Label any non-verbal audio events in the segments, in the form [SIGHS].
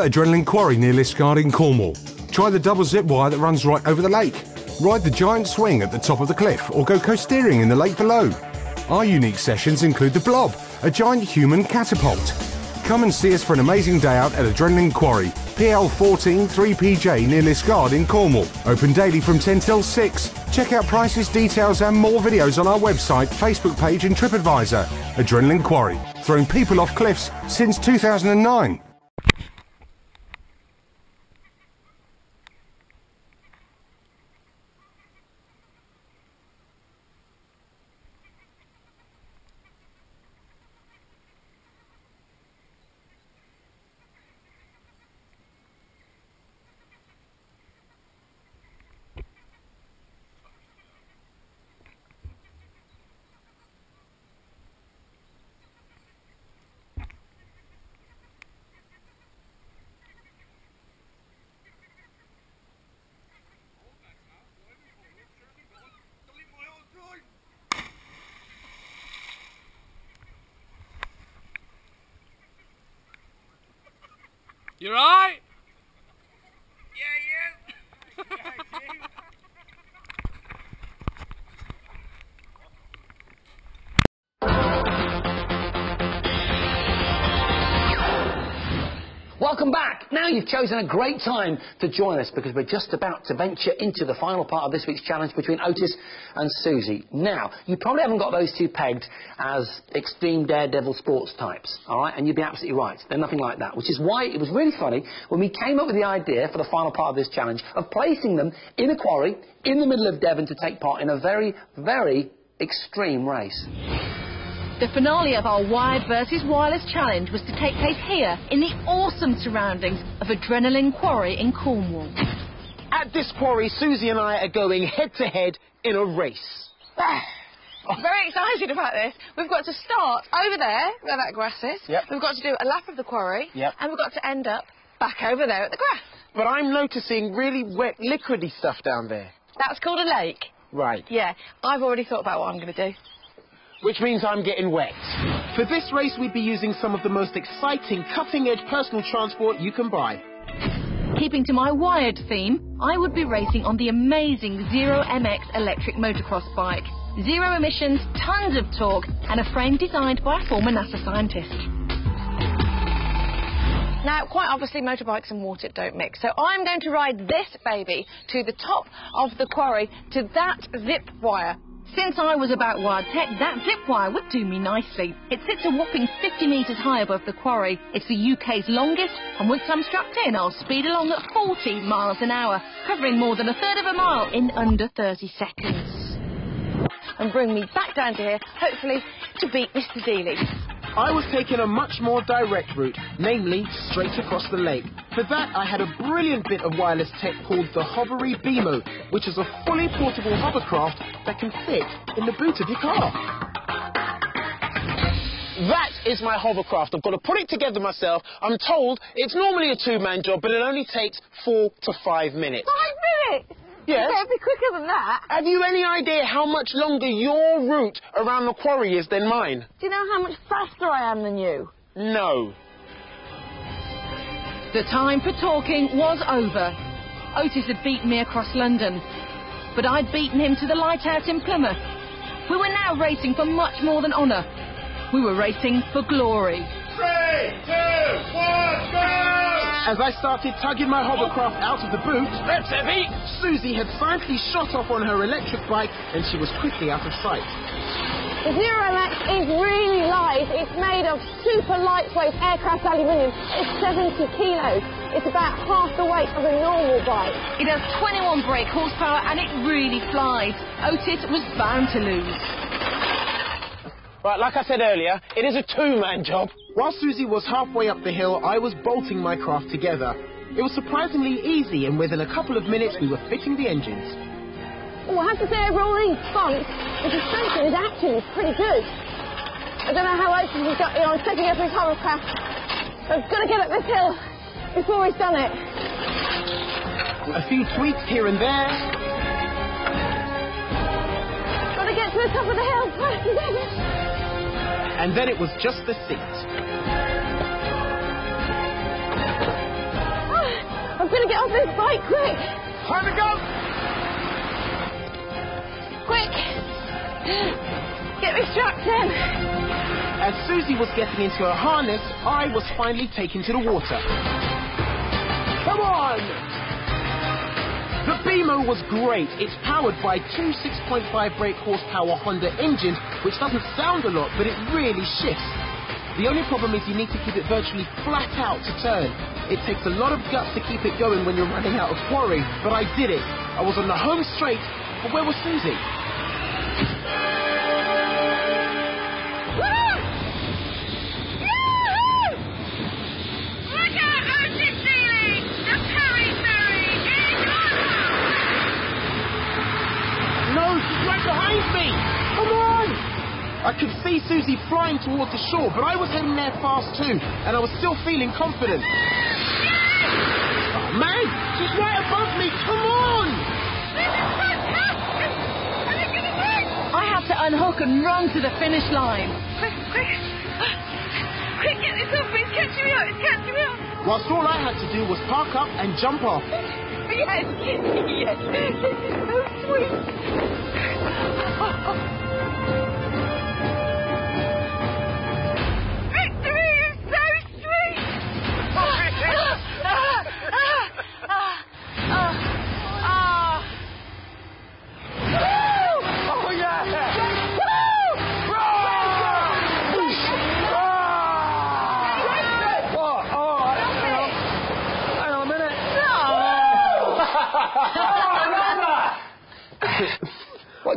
Adrenalin Quarry near Liskeard in Cornwall. Try the double zip wire that runs right over the lake. Ride the giant swing at the top of the cliff or go coasteering in the lake below. Our unique sessions include the Blob, a giant human catapult. Come and see us for an amazing day out at Adrenalin Quarry, PL 14 3PJ near Liskeard in Cornwall. Open daily from 10 till 6. Check out prices, details, and more videos on our website, Facebook page, and TripAdvisor. Adrenalin Quarry, throwing people off cliffs since 2009. You right? You've chosen a great time to join us because we're just about to venture into the final part of this week's challenge between Ortis and Suzi. Now, you probably haven't got those two pegged as extreme daredevil sports types, all right? And you'd be absolutely right. They're nothing like that, which is why it was really funny when we came up with the idea for the final part of this challenge of placing them in a quarry in the middle of Devon to take part in a very, very extreme race. The finale of our Wired versus Wireless challenge was to take place here in the awesome surroundings of Adrenalin Quarry in Cornwall. At this quarry, Suzi and I are going head to head in a race. I'm [SIGHS] very excited about this. We've got to start over there where that grass is. Yep. We've got to do a lap of the quarry. Yep. And we've got to end up back over there at the grass. But I'm noticing really wet, liquidy stuff down there. That's called a lake. Right. Yeah, I've already thought about what I'm going to do. Which means I'm getting wet. For this race, we'd be using some of the most exciting, cutting-edge personal transport you can buy. Keeping to my Wired theme, I would be racing on the amazing Zero MX electric motocross bike. Zero emissions, tons of torque, and a frame designed by a former NASA scientist. Now, quite obviously, motorbikes and water don't mix. So I'm going to ride this baby to the top of the quarry to that zip wire. Since I was about wired tech, that zip wire would do me nicely. It sits a whopping 50 metres high above the quarry. It's the UK's longest, and once I'm strapped in, I'll speed along at 40 miles an hour, covering more than a third of a mile in under 30 seconds. And bring me back down to here, hopefully, to beat Mr. Deley. I was taking a much more direct route, namely straight across the lake. For that, I had a brilliant bit of wireless tech called the Hovery Beamo, which is a fully portable hovercraft that can fit in the boot of your car. That is my hovercraft. I've got to put it together myself. I'm told it's normally a two-man job, but it only takes four to five minutes. Five? Yes. It'll be quicker than that. Have you any idea how much longer your route around the quarry is than mine? Do you know how much faster I am than you? No. The time for talking was over. Ortis had beaten me across London, but I'd beaten him to the lighthouse in Plymouth. We were now racing for much more than honour. We were racing for glory. Three, two, one, go! As I started tugging my hovercraft out of the boot, That's heavy. Suzi had silently shot off on her electric bike and she was quickly out of sight. The Zero MX is really light. It's made of super lightweight aircraft aluminium. It's 70 kilos. It's about half the weight of a normal bike. It has 21 brake horsepower and it really flies. Ortis was bound to lose. Right, like I said earlier, it is a two-man job. While Suzi was halfway up the hill, I was bolting my craft together. It was surprisingly easy, and within a couple of minutes, we were fitting the engines. Oh, I have to say, over all these bumps, the suspension is actually pretty good. I don't know how Ortis has got, you know, I'm setting up his hovercraft. So I've got to get up this hill before he's done it. A few tweaks here and there, Got to get to the top of the hill fast as ever. And then it was just the seat. Ah, I'm going to get off this bike, quick! Time to go! Quick! Get me strapped in! As Suzi was getting into her harness, I was finally taken to the water. Come on! The BMO was great. It's powered by two 6.5 brake horsepower Honda engines, which doesn't sound a lot, but it really shifts. The only problem is you need to keep it virtually flat out to turn. It takes a lot of guts to keep it going when you're running out of quarry, but I did it. I was on the home straight, but where was Suzi? I could see Suzi flying towards the shore, but I was heading there fast too, and I was still feeling confident. Oh man, she's right above me! Come on! I have to unhook and run to the finish line. Quick, quick. [SIGHS] Quick, get this off me. It's catching me up. It's catching me up. Whilst all I had to do was park up and jump off. [LAUGHS] Yes, yes. This is [LAUGHS] so sweet. [LAUGHS]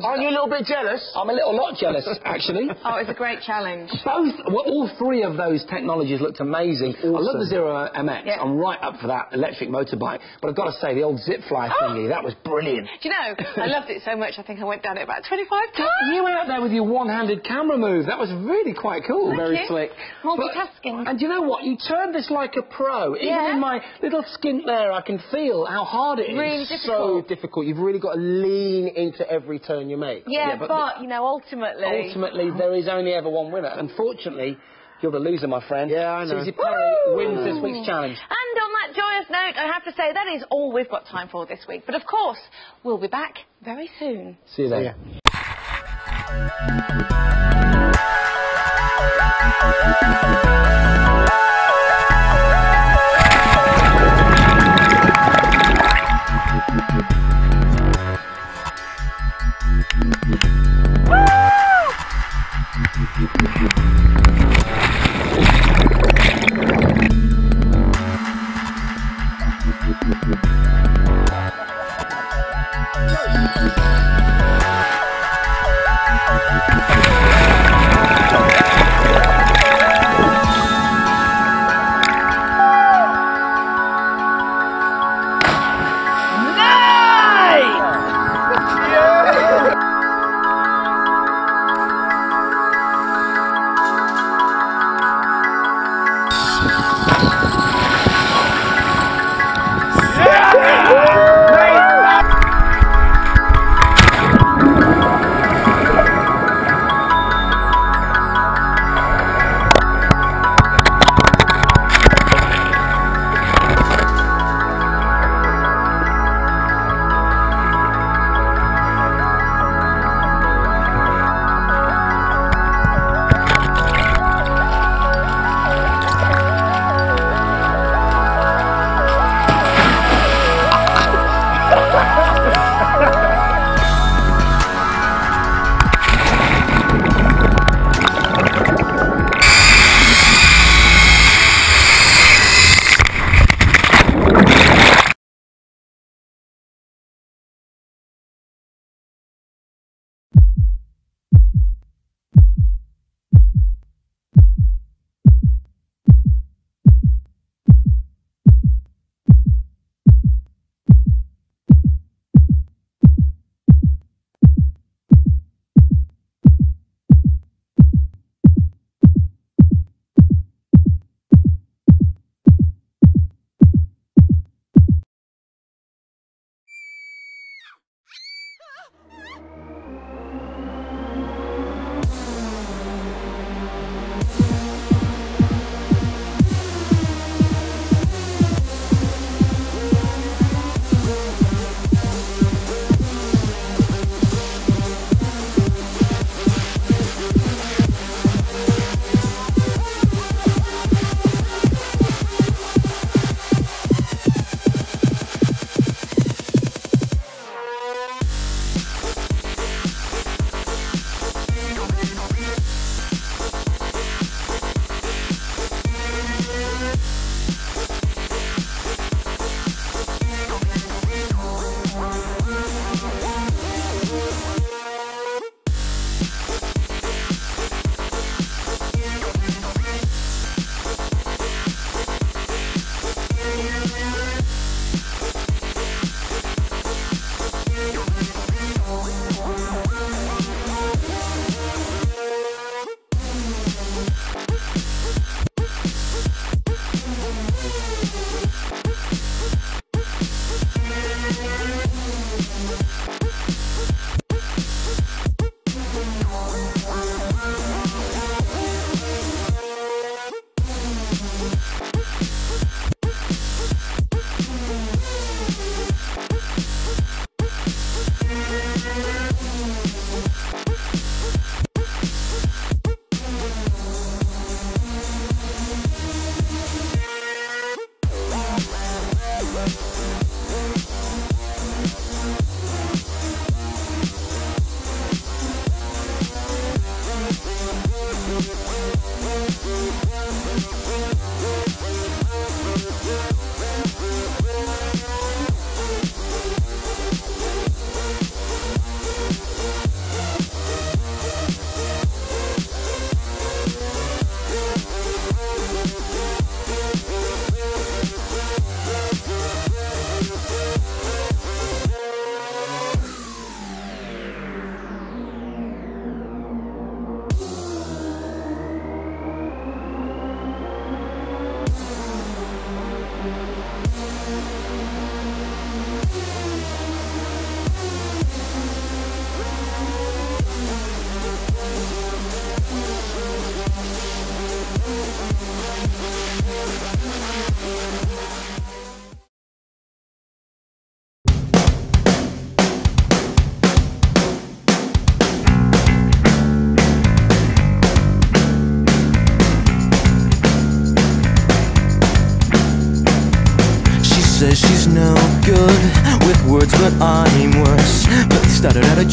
Aren't you a little bit jealous? I'm a little lot jealous, actually. [LAUGHS] Oh, it's a great challenge. Both, well, all three of those technologies looked amazing. I love the Zero MX. Yeah. I'm right up for that electric motorbike. But I've got to say, the old zip fly Oh. thingy, that was brilliant. Do you know, I [LAUGHS] loved it so much, I think I went down it about 25 times. You went out there with your one-handed camera move. That was really quite cool. Thank Very you. slick. Multitasking. But- and you know what? You turned this like a pro. Even Yeah. in my little skint there, I can feel how hard it is. Really difficult. So difficult. difficult. You've really got to lean into every turn you you make. Yeah, yeah but, but you know, ultimately... Ultimately, there is only ever one winner. Unfortunately, you're the loser, my friend. Yeah, I know. Suzi Perry wins this week's challenge. And on that joyous note, I have to say, that is all we've got time for this week. But of course, we'll be back very soon. See you then. See. Woo!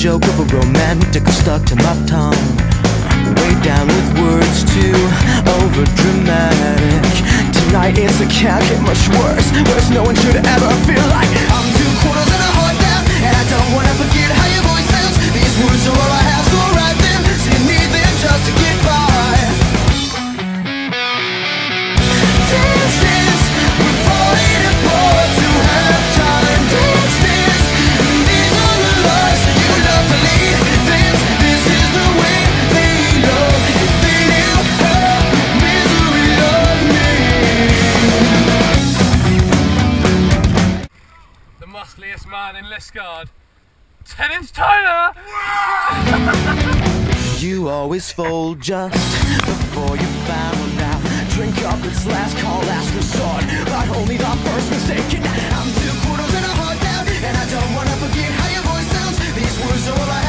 Joke of a romantic stuck to my tongue. Way down with words too over dramatic. Tonight it's a can't get much worse. Worse, no one should ever feel like I'm two quarters and a heart down, and I don't wanna forget how your voice sounds. These words are all I You always fold just before you found out. Drink up, it's last call, last resort. But only the first mistake. I'm two quarters and a heart down. And I don't wanna forget how your voice sounds. These words are all I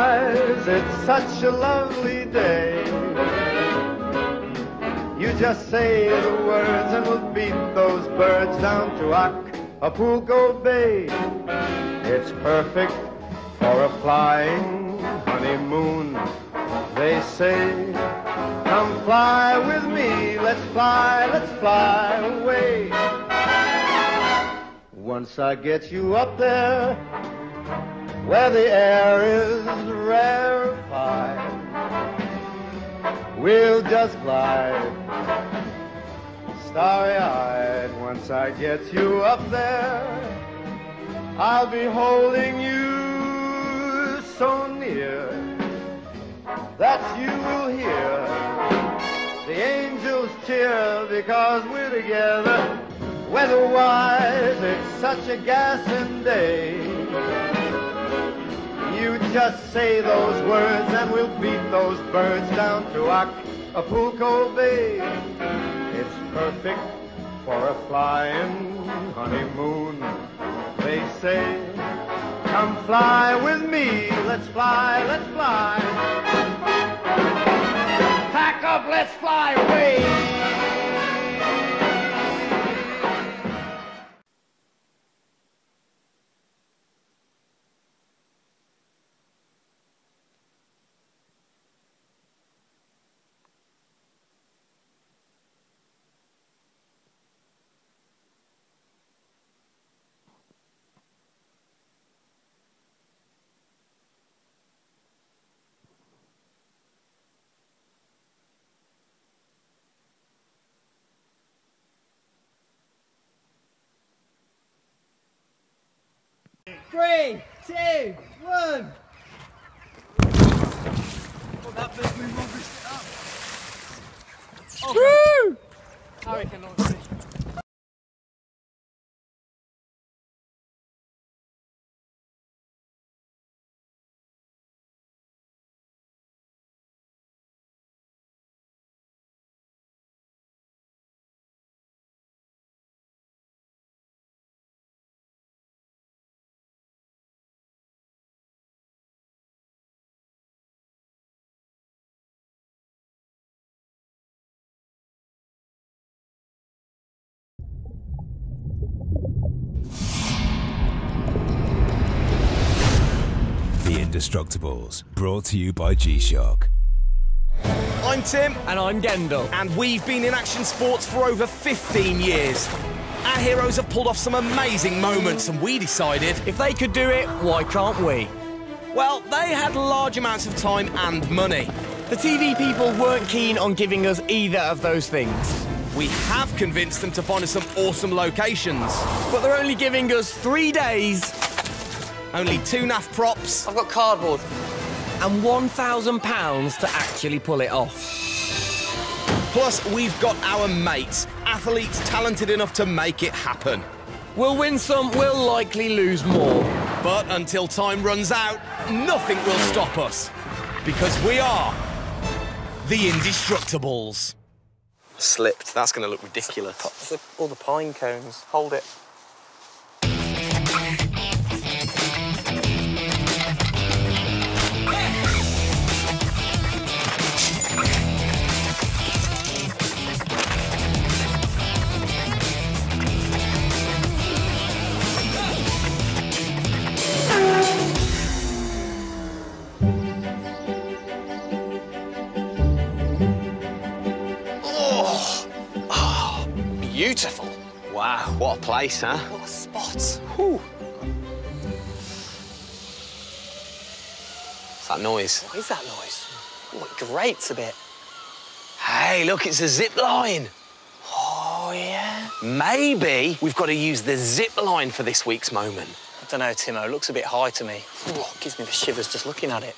Weather-wise, it's such a lovely day. You just say the words and we'll beat those birds down to Acapulco Bay. It's perfect for a flying honeymoon. They say, come fly with me, let's fly, let's fly away. Once I get you up there, where the air is rarefied, we'll just glide, starry-eyed. Once I get you up there, I'll be holding you so near that you will hear the angels cheer because we're together. Weather-wise, it's such a gassing day. You just say those words and we'll beat those birds down to Acapulco Bay. It's perfect for a flying honeymoon. They say, come fly with me, let's fly, let's fly. Pack up, let's fly away. Three, two, one. Woo! Harry can launch it. The Indestructibles, brought to you by G-Shock. I'm Tim. And I'm Gendel. And we've been in action sports for over 15 years. Our heroes have pulled off some amazing moments, and we decided if they could do it, why can't we? Well, they had large amounts of time and money. The TV people weren't keen on giving us either of those things. We have convinced them to find us some awesome locations. But they're only giving us three days. Only two naff props. I've got cardboard. And £1,000 to actually pull it off. Plus, we've got our mates, athletes talented enough to make it happen. We'll win some, we'll likely lose more. But until time runs out, nothing will stop us. Because we are the Indestructibles. Slipped. That's going to look ridiculous. All the pine cones. Hold it. Beautiful. Wow, what a place, huh? What a spot. Whew. What's that noise? What is that noise? Oh, it grates a bit. Hey, look, it's a zip line. Oh, yeah. Maybe we've got to use the zip line for this week's moment. I don't know, Timo. It looks a bit high to me. Oh, gives me the shivers just looking at it.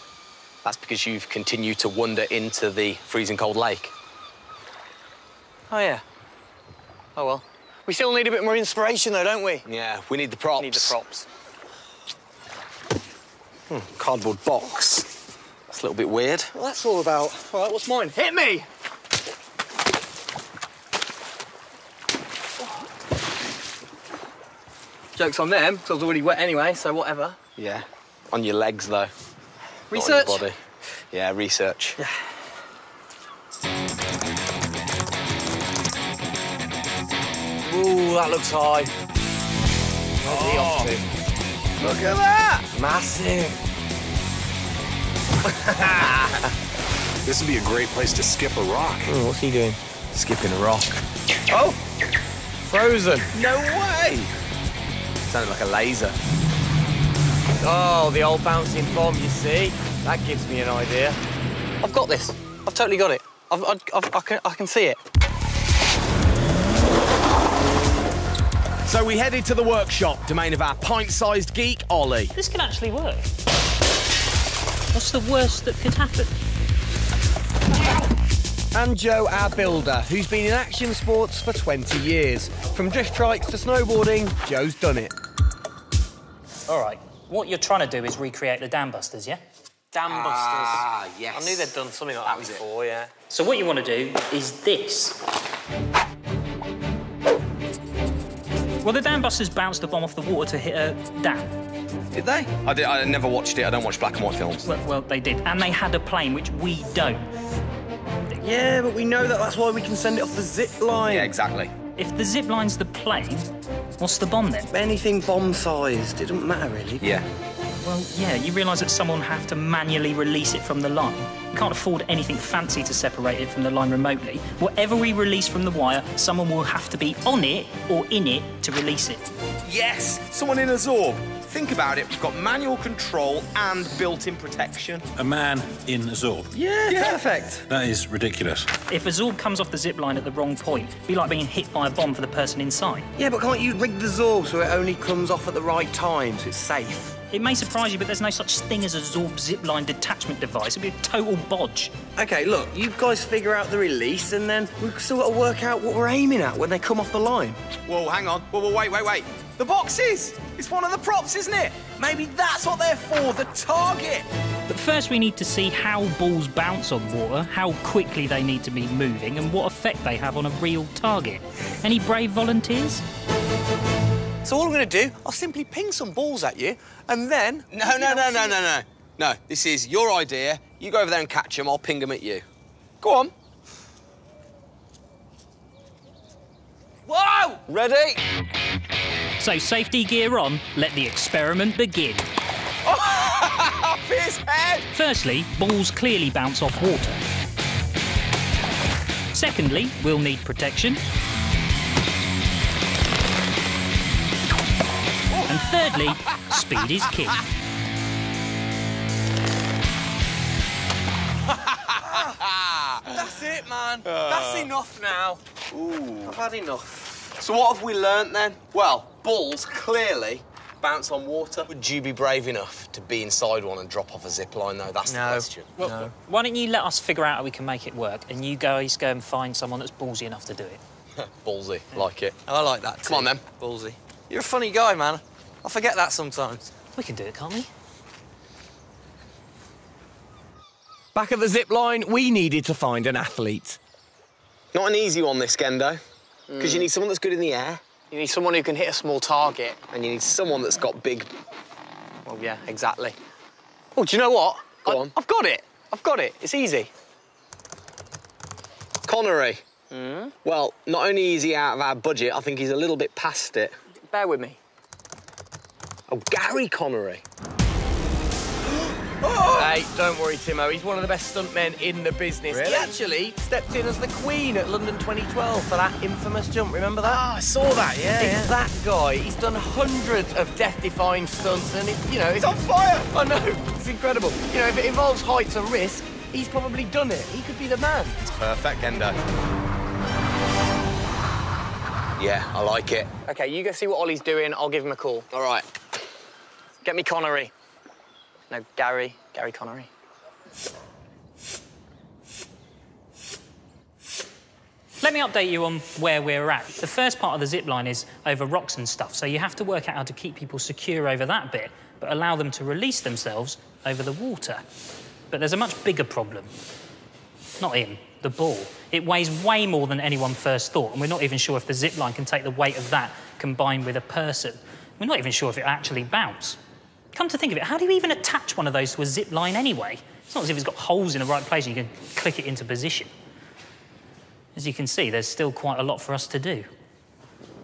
That's because you've continued to wander into the freezing cold lake. Oh, yeah. Oh, well. We still need a bit more inspiration, though, don't we? Yeah, we need the props. We Need the props. Hmm, cardboard box. That's a little bit weird. Well, that's all about. All right, what's mine? Hit me! Joke's on them, because I was already wet anyway, so whatever. Yeah. On your legs, though. Research? Not on your body. Yeah, research. Yeah. Ooh, that looks high. Where's he off to? Oh, look at that! Massive. [LAUGHS] This would be a great place to skip a rock. Oh, what's he doing? Skipping a rock. Oh! Frozen. No way! Sounded like a laser. Oh, the old bouncing bomb, you see? That gives me an idea. I've got this. I've totally got it. I've, I've, I've, I, can, I can see it. So we headed to the workshop, domain of our pint-sized geek, Ollie. This could actually work. What's the worst that could happen? And Joe, our builder, who's been in action sports for 20 years. From drift trikes to snowboarding, Joe's done it. All right. What you're trying to do is recreate the dam busters, yeah? Dam busters. Ah, yes. I knew they'd done something like that, was it. before, yeah. So what you want to do is this. Well, the dam busters bounced the bomb off the water to hit a dam. Did they? I, did, I never watched it. I don't watch black and white films. Well, well, they did. And they had a plane, which we don't. Yeah, but we know that that's why we can send it off the zip line. Yeah, exactly. If the zip line's the plane, what's the bomb then? Anything bomb-sized, it doesn't matter really. Yeah. Well, yeah, you realise that someone will have to manually release it from the line. You can't afford anything fancy to separate it from the line remotely. Whatever we release from the wire, someone will have to be on it or in it to release it. Yes, someone in a Zorb. Think about it, we've got manual control and built-in protection. A man in a Zorb. Yeah, perfect. That is ridiculous. If a Zorb comes off the zip line at the wrong point, it'd be like being hit by a bomb for the person inside. Yeah, but can't you rig the Zorb so it only comes off at the right time, so it's safe? It may surprise you, but there's no such thing as a Zorb zipline detachment device. It'd be a total bodge. Okay, look, you guys figure out the release, and then we've still got to work out what we're aiming at when they come off the line. Whoa, hang on. Whoa, whoa, wait, wait, wait. The boxes! It's one of the props, isn't it? Maybe that's what they're for, the target! But first, we need to see how balls bounce on water, how quickly they need to be moving, and what effect they have on a real target. Any brave volunteers? So all I'm going to do, I'll simply ping some balls at you, and then... No, no, no, no, no, no. No, this is your idea. You go over there and catch them. I'll ping them at you. Go on. Whoa! Ready? So, safety gear on, let the experiment begin. [LAUGHS] Off his head! Firstly, balls clearly bounce off water. Secondly, we'll need protection. Thirdly, speed is king. [LAUGHS] That's it, man. That's ah. enough now. Ooh. I've had enough. So what have we learnt then? Well, balls clearly bounce on water. Would you be brave enough to be inside one and drop off a zip line, though? That's the question. Well, Why don't you let us figure out how we can make it work, and you guys go and find someone that's ballsy enough to do it. [LAUGHS] Ballsy, like it. Oh, I like that. Come on, then. Ballsy. You're a funny guy, man. I forget that sometimes. We can do it, can't we? Back at the zip line, we needed to find an athlete. Not an easy one, this, Gendo. Because you need someone that's good in the air. You need someone who can hit a small target. And you need someone that's got big... Well, yeah, exactly. Oh, do you know what? Go I, on. I've got it. I've got it. It's easy. Connery. Hmm? Well, not only is he out of our budget, I think he's a little bit past it. Bear with me. Oh, Gary Connery. [GASPS] Hey, don't worry, Timo. He's one of the best stuntmen in the business. He actually stepped in as the Queen at London 2012 for that infamous jump. Remember that? Ah, I saw that, yeah, It's yeah. that guy. He's done hundreds of death-defying stunts, and it, you know, it's on fire. [LAUGHS] I know. It's incredible. You know, if it involves heights and risk, he's probably done it. He could be the man. It's Perfect, Gendo. Yeah, I like it. Okay, you go see what Ollie's doing. I'll give him a call. All right. Get me Connery. No, Gary. Gary Connery. Let me update you on where we're at. The first part of the zip line is over rocks and stuff, so you have to work out how to keep people secure over that bit, but allow them to release themselves over the water. But there's a much bigger problem. Not him, the ball. It weighs way more than anyone first thought, and we're not even sure if the zip line can take the weight of that combined with a person. We're not even sure if it actually bounce. Come to think of it, how do you even attach one of those to a zip line anyway? It's not as if it's got holes in the right place and you can click it into position. As you can see, there's still quite a lot for us to do.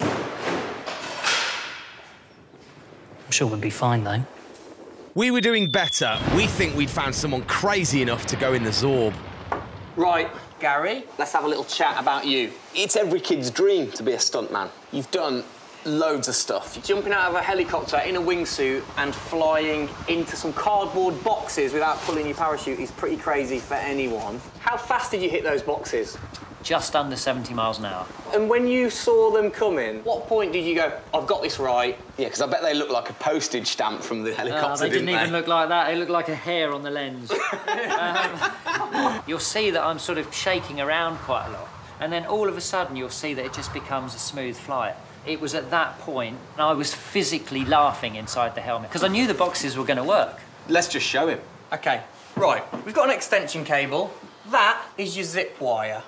I'm sure we'll be fine, though. We were doing better. We think we'd found someone crazy enough to go in the Zorb. Right, Gary, let's have a little chat about you. It's every kid's dream to be a stuntman. You've done loads of stuff. Jumping out of a helicopter in a wingsuit and flying into some cardboard boxes without pulling your parachute is pretty crazy for anyone. How fast did you hit those boxes? Just under 70 miles an hour. And when you saw them coming, what point did you go, I've got this right? Yeah, because I bet they look like a postage stamp from the helicopter, Uh, they didn't didn't even look like that. They looked like a hair on the lens. [LAUGHS] um, you'll see that I'm sort of shaking around quite a lot. And then all of a sudden, you'll see that it just becomes a smooth flight. It was at that point, and I was physically laughing inside the helmet because I knew the boxes were going to work. Let's just show him. OK, right. We've got an extension cable. That is your zip wire.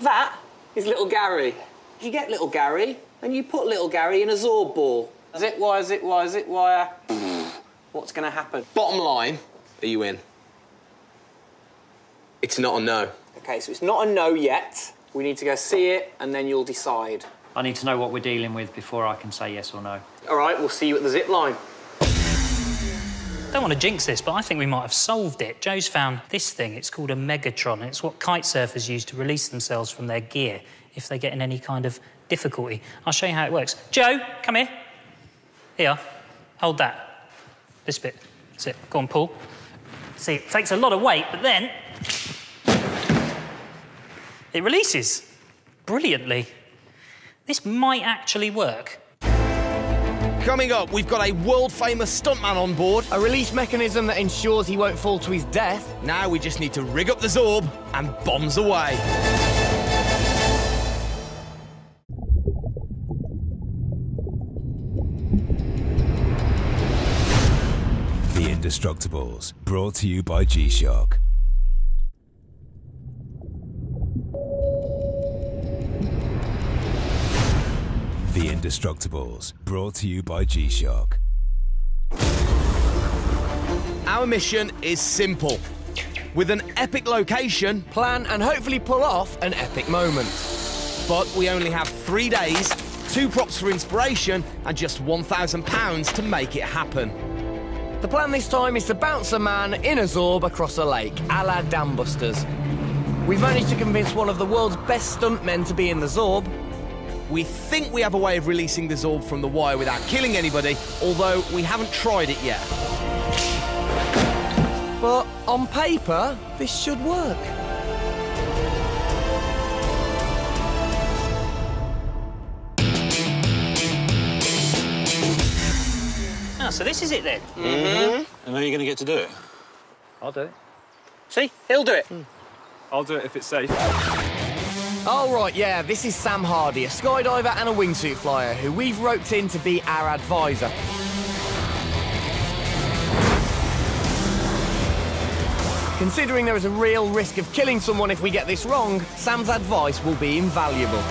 That is little Gary. You get little Gary, and you put little Gary in a Zorb ball. Zip wire, zip wire, zip wire. [LAUGHS] What's going to happen? Bottom line, are you in? It's not a no. OK, so it's not a no yet. We need to go see it, and then you'll decide. I need to know what we're dealing with before I can say yes or no. All right, we'll see you at the zip line. Don't want to jinx this, but I think we might have solved it. Joe's found this thing. It's called a Megatron. It's what kite surfers use to release themselves from their gear if they get in any kind of difficulty. I'll show you how it works. Joe, come here. Here, hold that. This bit. That's it. Go on, pull. See, it takes a lot of weight, but then it releases brilliantly. This might actually work. Coming up, we've got a world famous stuntman on board. A release mechanism that ensures he won't fall to his death. Now we just need to rig up the Zorb and bombs away. The Indestructibles, brought to you by G Shock. Indestructibles, brought to you by G Shock. Our mission is simple. With an epic location, Plan and hopefully pull off an epic moment. but we only have three days, two props for inspiration, and just £1,000 to make it happen. The plan this time is to bounce a man in a Zorb across a lake, a la Dambusters. We've managed to convince one of the world's best stuntmen to be in the Zorb. We think we have a way of releasing the Zorb from the wire without killing anybody, although we haven't tried it yet. But on paper, this should work. Ah, so this is it then. Mm-hmm. And are you're going to get to do it. I'll do it. See, he'll do it. I'll do it if it's safe. Oh, right, yeah, this is Sam Hardy, a skydiver and a wingsuit flyer who we've roped in to be our advisor. Considering there is a real risk of killing someone if we get this wrong, Sam's advice will be invaluable.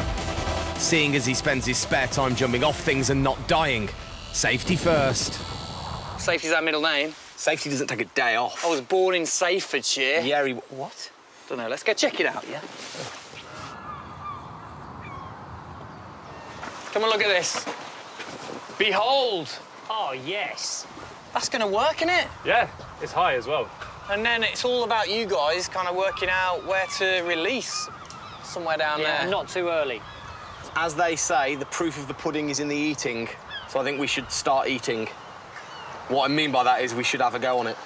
Seeing as he spends his spare time jumping off things and not dying. Safety first. Safety's our middle name. Safety doesn't take a day off. I was born in Safordshire. Yeah, he... What? Don't know. Let's go check it out, yeah? Come and look at this. Behold! Oh, yes. That's going to work, isn't it? Yeah, it's high as well. And then it's all about you guys kind of working out where to release somewhere down Yeah, there. not too early. As they say, the proof of the pudding is in the eating. So I think we should start eating. What I mean by that is we should have a go on it.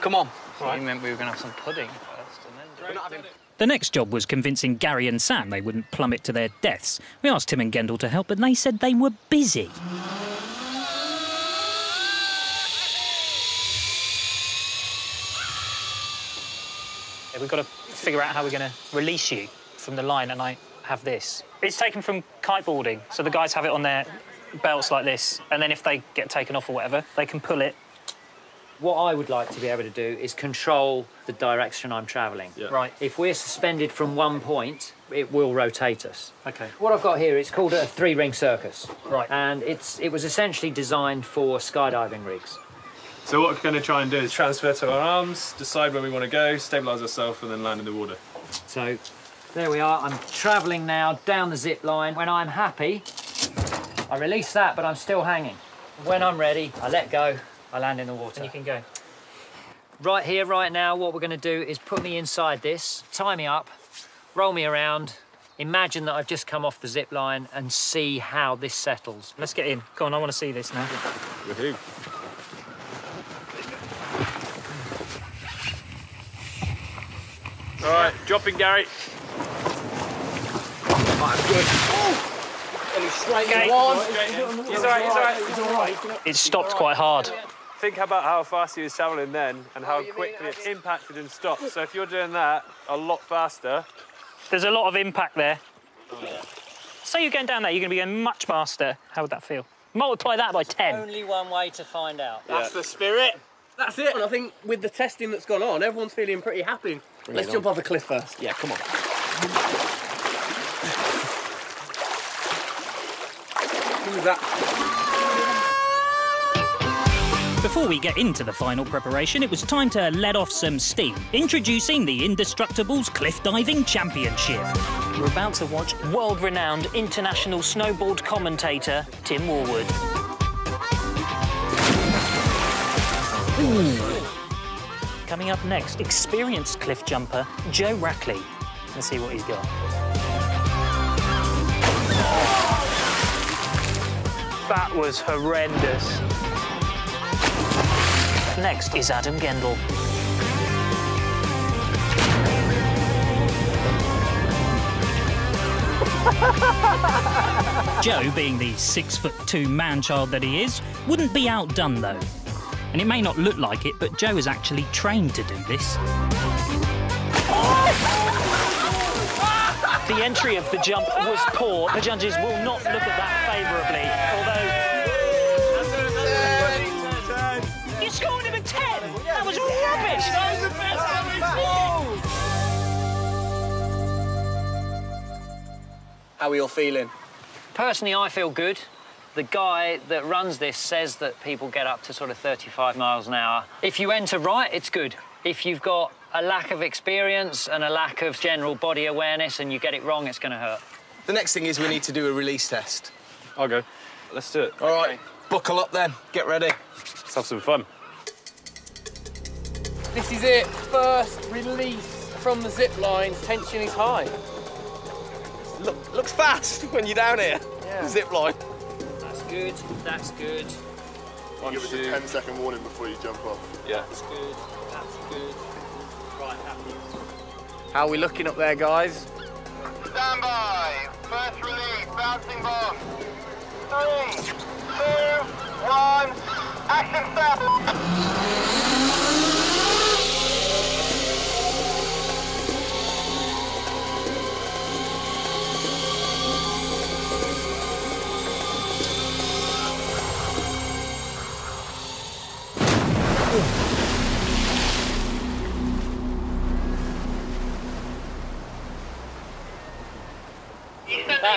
Come on. You meant we were going to have some pudding first and then... We're not having... The next job was convincing Gary and Sam they wouldn't plummet to their deaths. We asked Tim and Gendel to help, but they said they were busy. We've got to figure out how we're going to release you from the line, and I have this. It's taken from kiteboarding, so the guys have it on their belts like this, and then if they get taken off or whatever, they can pull it What I would like to be able to do is control the direction I'm travelling. Right. If we're suspended from one point, it will rotate us. Okay. What I've got here, it's called a three-ring circus. Right. And it's it was essentially designed for skydiving rigs. So what we're going to try and do is transfer to our arms, decide where we want to go, stabilise ourselves, and then land in the water. So there we are. I'm travelling now down the zip line. When I'm happy, I release that, but I'm still hanging. When I'm ready, I let go, I land in the water. And you can go. Right here, right now, what we're going to do is put me inside this, tie me up, roll me around, imagine that I've just come off the zip line and see how this settles. Let's get in. Come on, I want to see this now. Woohoo. All right, dropping Gary. Okay. One. He's all right, he's all right. He's all right. It stopped quite hard. Think about how fast he was travelling then and how oh, quickly it impacted and stopped. So if you're doing that a lot faster, There's a lot of impact there. Oh, Say you're going down there, you're going to be going much faster. How would that feel? Multiply that by 10. Only one way to find out. That's the spirit. That's it. And I think with the testing that's gone on, everyone's feeling pretty happy. Let's jump on. off a cliff first. Yeah, come on. Who's that? Before we get into the final preparation, it was time to let off some steam. Introducing the Indestructibles Cliff Diving Championship. We're about to watch world renowned international snowboard commentator Tim Warwood. Coming up next, experienced cliff jumper Joe Rackley. Let's see what he's got. That was horrendous. Next is Adam Gendle. [LAUGHS] Joe, being the six foot two man child that he is, wouldn't be outdone though. And it may not look like it, but Joe is actually trained to do this. The entry of the jump was poor. The judges will not look at that favourably, How are you all feeling? Personally, I feel good. The guy that runs this says that people get up to sort of 35 miles an hour. If you enter right, it's good. If you've got a lack of experience and a lack of general body awareness and you get it wrong, it's going to hurt. The next thing is we need to do a release test. I'll go. Let's do it. All right, buckle up then. Get ready. Let's have some fun. This is it. First release from the zip line. Tension is high. Look, looks fast [LAUGHS] when you're down here. Yeah. Zip line. That's good. That's good. One, Give us a 10 second warning before you jump off. Yeah. That's good. That's good. Right, happy. How are we looking up there, guys? Stand by. First release. Bouncing bomb. Three, two, one. Action start.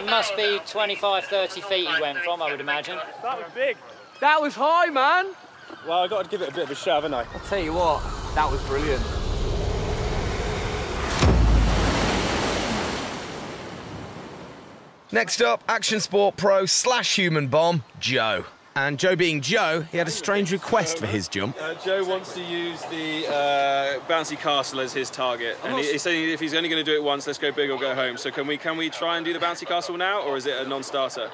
That must be 25, 30 feet he went from, I would imagine. That was big. That was high, man. Well, i got to give it a bit of a shove, haven't I? I'll tell you what, that was brilliant. Next up, action sport pro slash human bomb, Joe. And Joe being Joe, he had a strange request for his jump. Uh, Joe wants to use the uh, bouncy castle as his target, and he, he's saying if he's only going to do it once, let's go big or go home. So can we can we try and do the bouncy castle now, or is it a non-starter?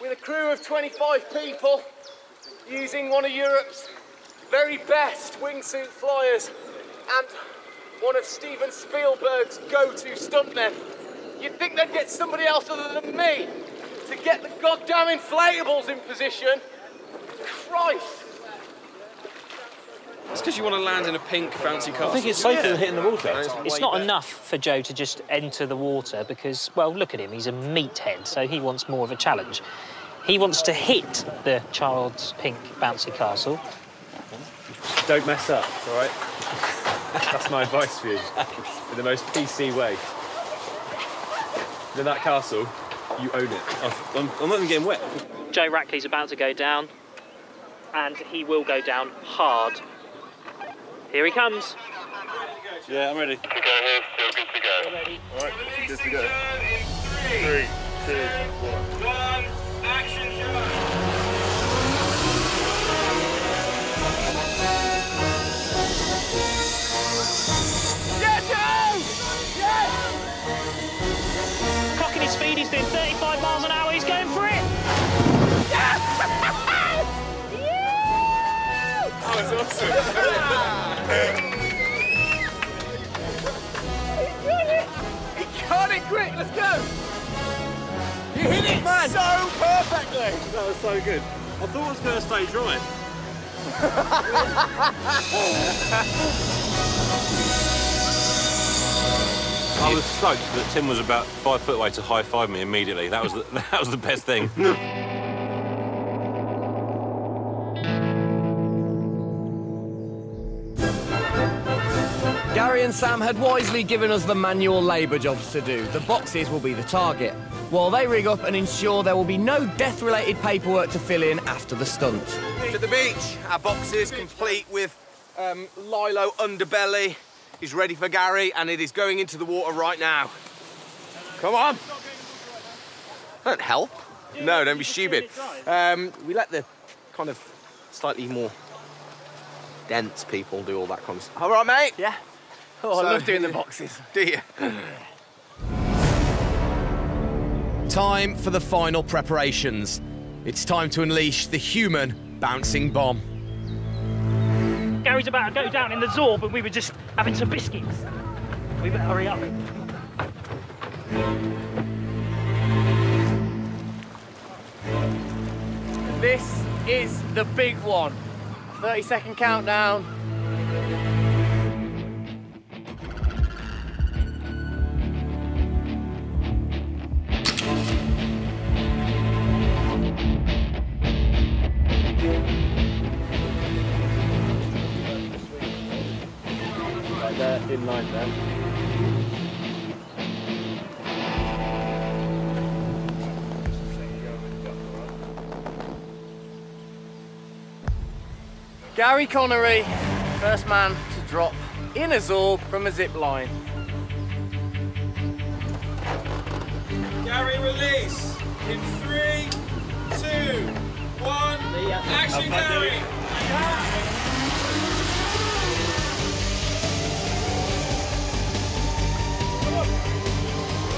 With a crew of 25 people, using one of Europe's very best wingsuit flyers and one of Steven Spielberg's go-to stuntmen. You'd think they'd get somebody else other than me to get the goddamn inflatables in position. Christ! It's because you want to land in a pink bouncy castle. I think it's safer than hitting the water. It's not enough for Joe to just enter the water because, well, look at him, he's a meathead, so he wants more of a challenge. He wants to hit the child's pink bouncy castle. Don't mess up, all right? That's my advice for you, in the most PC way. In that castle, you own it. I'm, I'm not even getting wet. Joe Rackley's about to go down, and he will go down hard. Here he comes. Yeah, I'm ready. Ready. All right, good to go. Three, two, one. Oh, it's awesome. He got it quick, let's go! You hit it, man! So perfectly! That was so good. I thought it was going to stay dry. I was stoked that Tim was about five foot away to high five me immediately. That was the, [LAUGHS] that was the best thing. [LAUGHS] and Sam had wisely given us the manual labour jobs to do. The boxes will be the target, while they rig up and ensure there will be no death-related paperwork to fill in after the stunt. To the beach. Our box is complete with um, Lilo underbelly. He's ready for Gary, and it is going into the water right now. Come on. Don't help. No, don't be stupid. Um, we let the kind of slightly more dense people do all that kind of stuff. All right, mate? Yeah. Oh, I love doing the boxes. Do you? Time for the final preparations. It's time to unleash the human bouncing bomb. Gary's about to go down in the Zorb, and we were just having some biscuits. We better hurry up. This is the big one. 30 second countdown. Right there, in. Gary Connery, first man to drop in a Zorb from a zip line. Gary, release. In three, two, one. Action, Gary.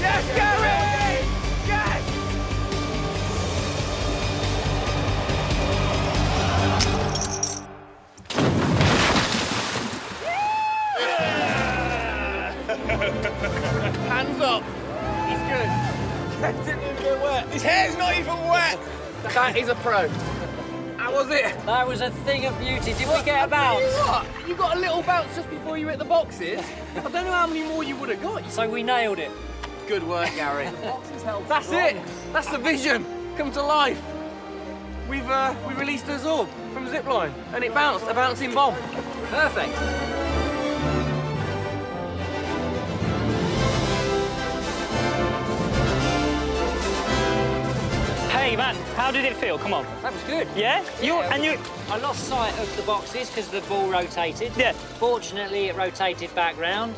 Yes, Gary! Yes! [LAUGHS] Hands up. He's good. [LAUGHS] Didn't even get wet. His hair's not even wet. That is a pro. How was it? That was a thing of beauty. Did we get a I'll tell bounce? You, what? you got a little bounce just before you hit the boxes. I don't know how many more you would have got. So we nailed it. Good work, Gary. [LAUGHS] That's it. That's the vision. Come to life. We've uh, we released a Zorb from Zipline, and it bounced. A bouncing bomb. Perfect. Hey, man, how did it feel? Come on. That was good. Yeah? You Yeah, and you. I lost sight of the boxes because the ball rotated. Yeah. Fortunately, it rotated back round.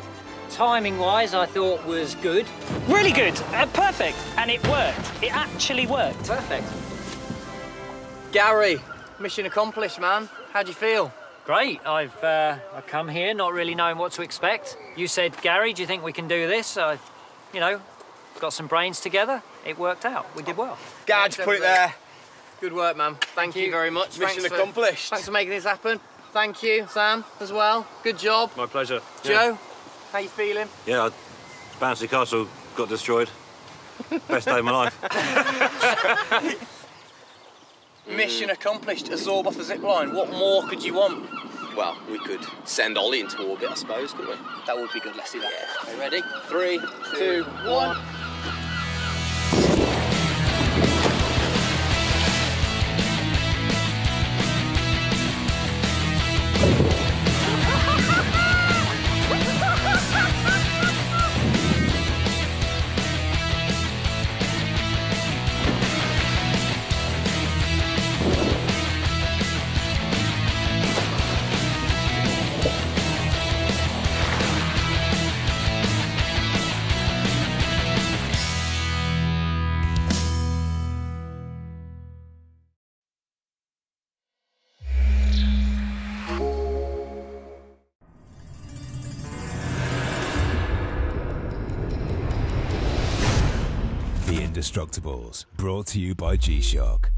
Timing-wise, I thought was good. Really good. Uh, perfect. And it worked. It actually worked. Perfect. Gary, mission accomplished, man. How do you feel? Great. I've uh, I come here not really knowing what to expect. You said, Gary, do you think we can do this? I, you know, got some brains together. It worked out. We did well. Gadge, put it there. Good work, man. Thank, you. you. very much. Mission Thanks for- accomplished. thanks for making this happen. Thank you, Sam, as well. Good job. My pleasure. Joe, how you feeling? Yeah, I- Bouncy Castle got destroyed. Best day of my life. [LAUGHS] Mission accomplished. A Zorb off a zip line. What more could you want? Well, we could send Ollie into orbit, I suppose, couldn't we? That would be good. Let's do that. Yeah. Are you ready? Three, two, one. Indestructibles, brought to you by G Shock.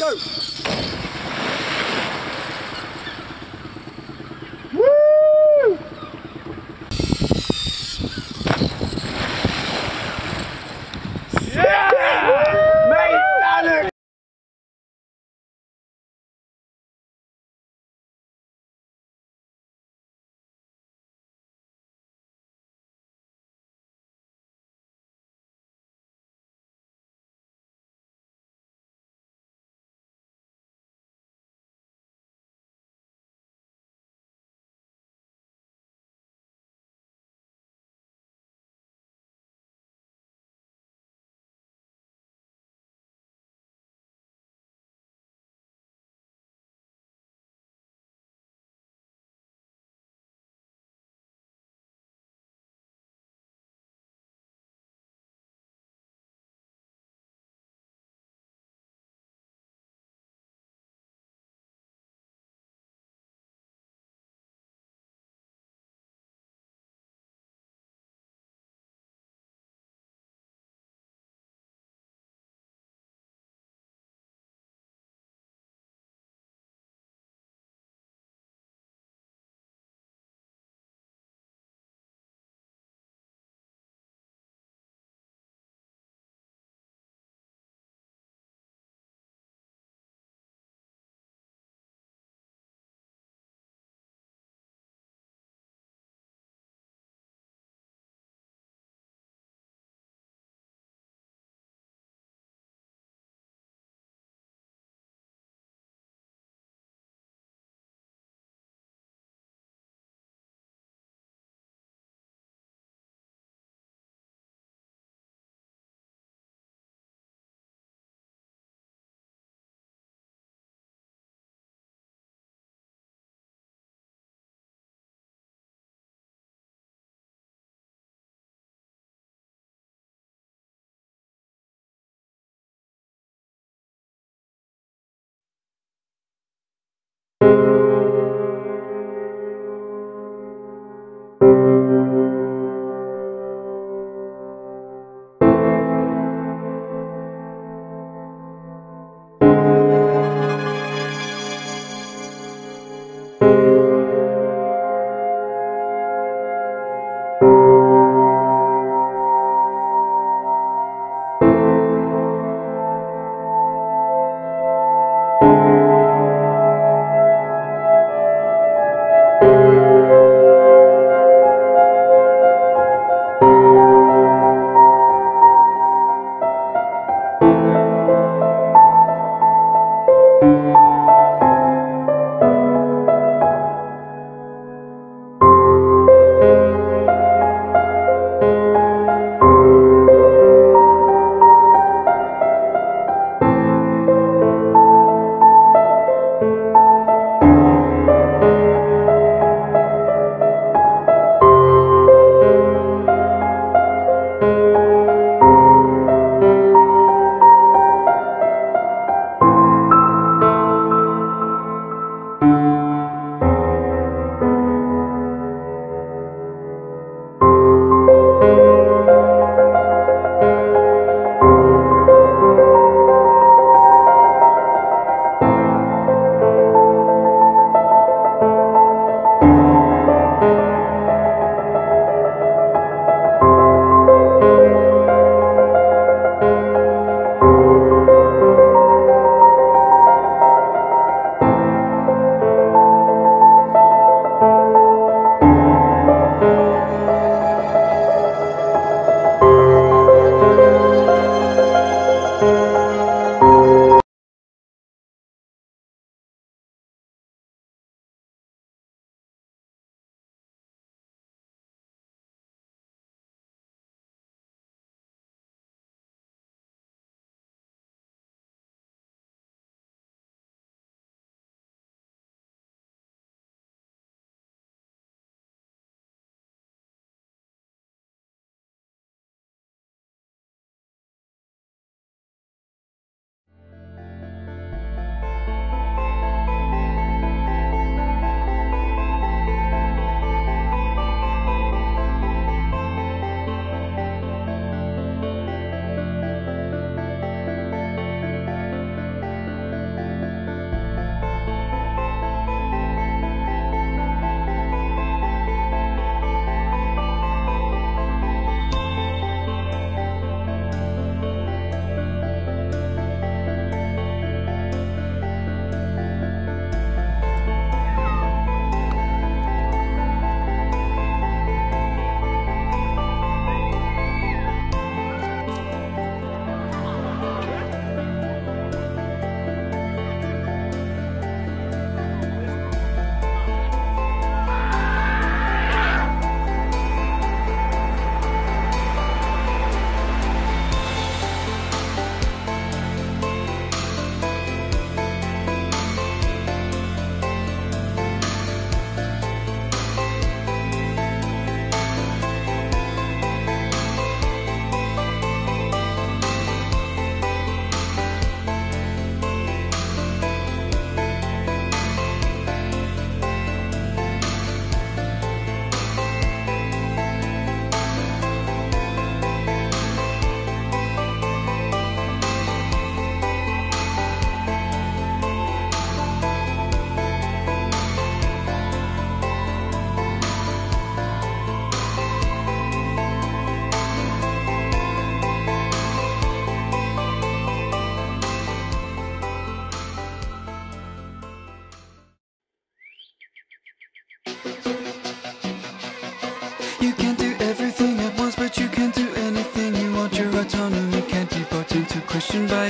Go!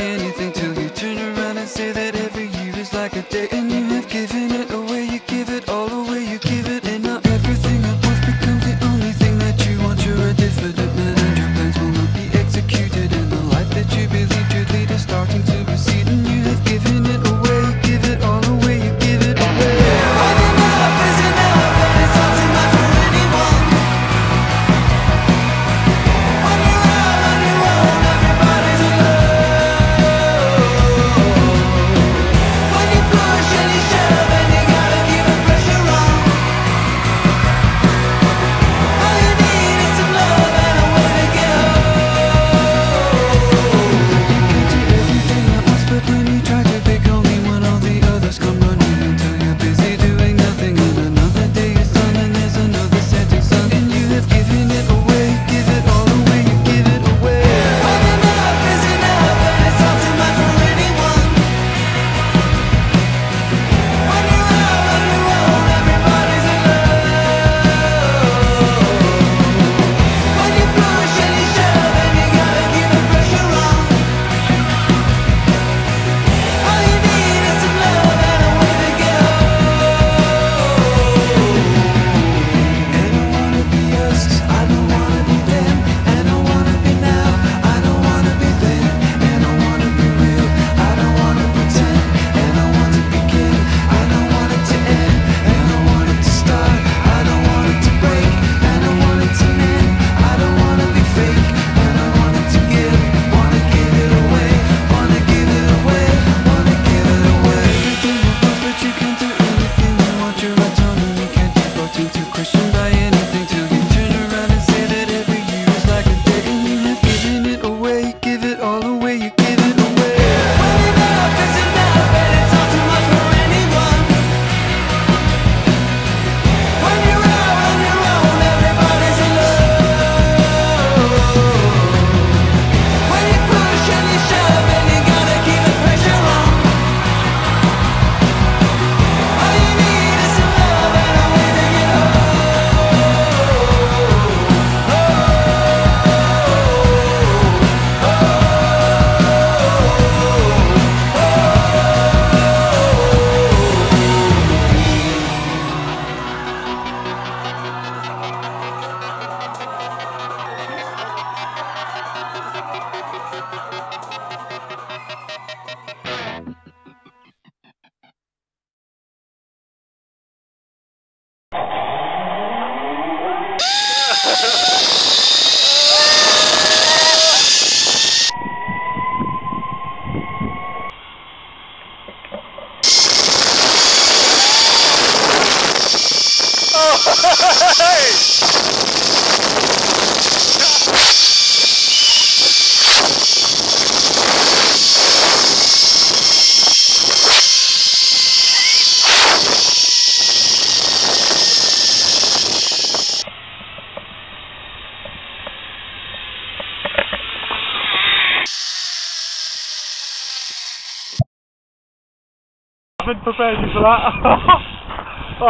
anything till you. Turn around and say that every year is like a day and you have given it away, you give it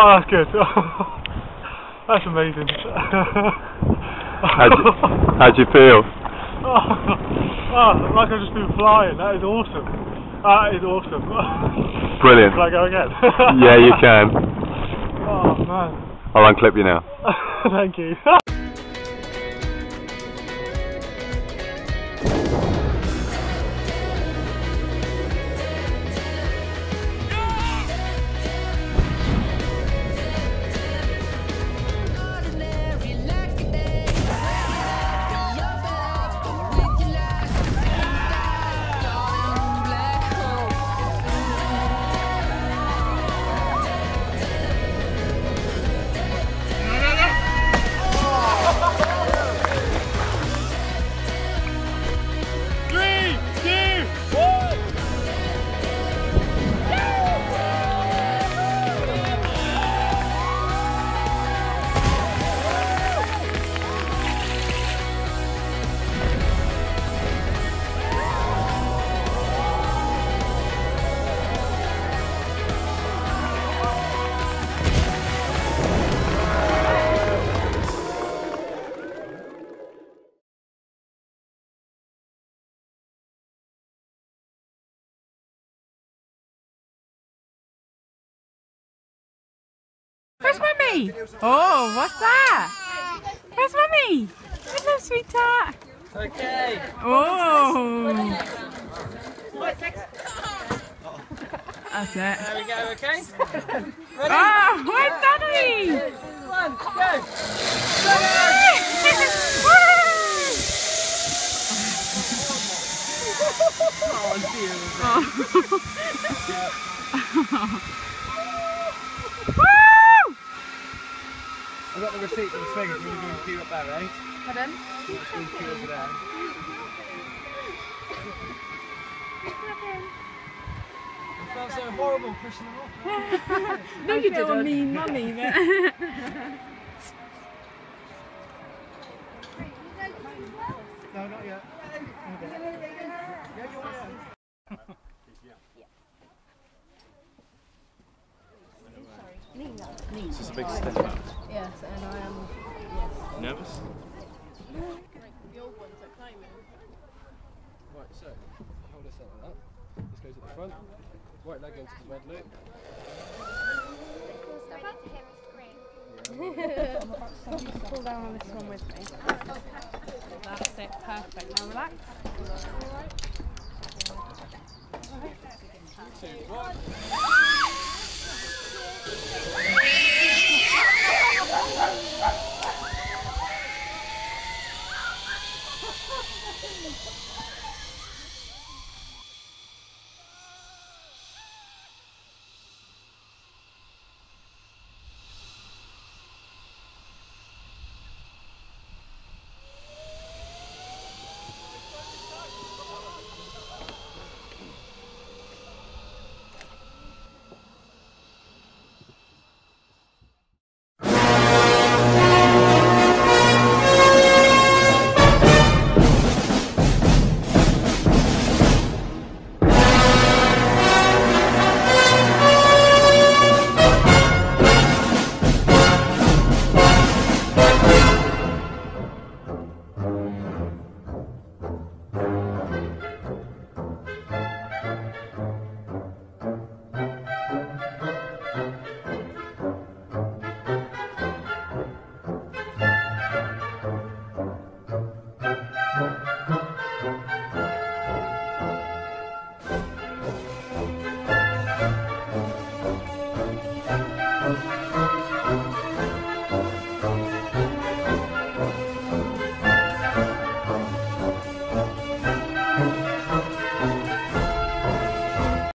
Oh, that's good. that's amazing. how'd, you, how'd you feel? Oh, [LAUGHS] oh, like I've just been flying. That is awesome. That is awesome. Brilliant. Can I go again? [LAUGHS] yeah, you can. Oh, man. I'll unclip you now. [LAUGHS] Thank you. Mummy? Oh, what's that? Where's mummy? Hello, sweetheart. Okay. Oh. That's it. There we go, okay? Ready? [LAUGHS] Oh, where's Daddy? One, go. Woo! [LAUGHS] I've got the receipt for the swing if you want to go and queue up there, right? Pardon? Let's go and queue over there. I felt so horrible pushing them off. no, you feel didn't. a mean mummy, but... [LAUGHS] No, not yet. Yeah, you are. Is a big step up? Yes, and I am. Nervous? Like the old ones are climbing. Right, so hold this up like that. This goes at the front. Right leg into the red loop. Pull down on this one with me. That's it, perfect. Now relax. Two, one.